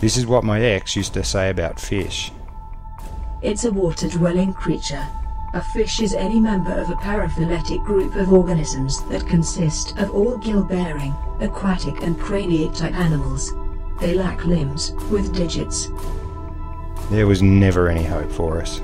This is what my ex used to say about fish. It's a water-dwelling creature. A fish is any member of a paraphyletic group of organisms that consist of all gill-bearing, aquatic and craniate-type animals. They lack limbs, with digits. There was never any hope for us.